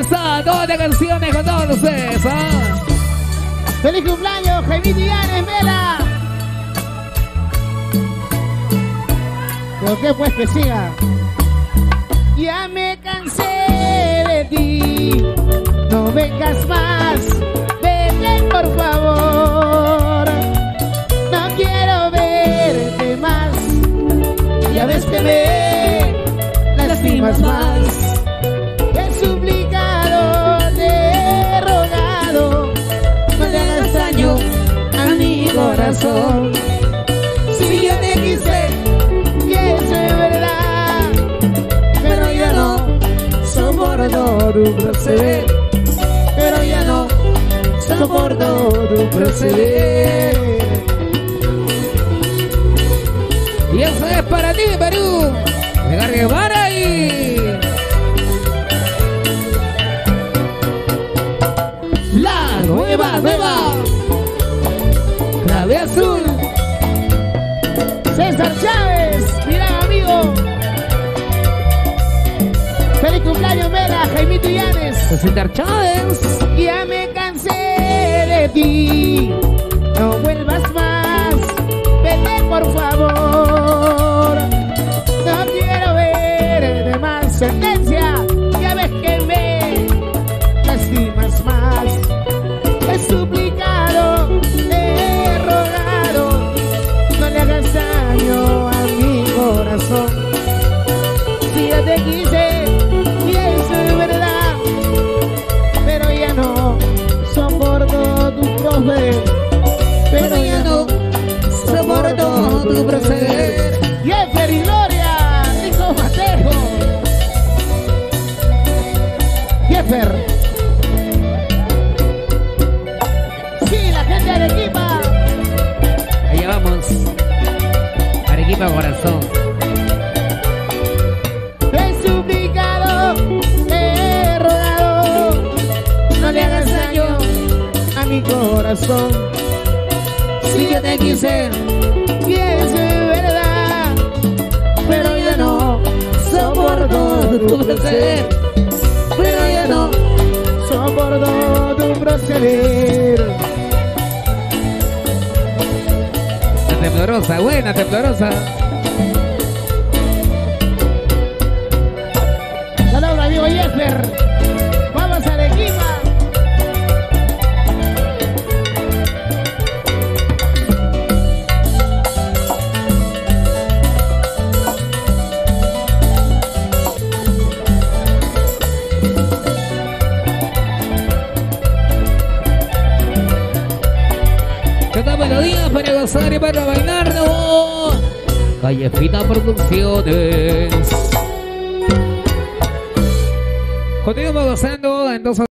está, todas las canciones con todos ustedes, ¿ah? ¡Feliz cumpleaños, Jaime Dianes, Vela! ¿Por qué pues que siga? Ya me cansé de ti, no vengas más, vete por favor. No quiero verte más, ya ves que me lastimas más. Tu proceder, pero ya no soporto tu proceder. Y eso es para ti, Perú. Edgar Guevara y... La nueva, nueva, clave azul. César Chávez, Feliz cumpleaños, Mela, Jaimito Llanes. César Chávez. Ya me cansé de ti, no vuelvas más, vete por favor. No quiero ver más sentencia, ya ves que me lastimas más. He suplicado, he rogado, no le hagas daño a mi corazón. Proceder. Jeffer y Gloria, Rico Matejo. Jeffer. Sí, la gente de Arequipa. Allá vamos. Arequipa Corazón. He suplicado, te he rogado, no le hagas daño a mi corazón. Si yo te quise, y tu proceder, pero ya no soporto tu proceder. La temblorosa, buena temblorosa. Saludos, amigo Jeffer. Cada melodía para gozar y para bailarlo. Callejita Producciones. Continuamos gozando, entonces.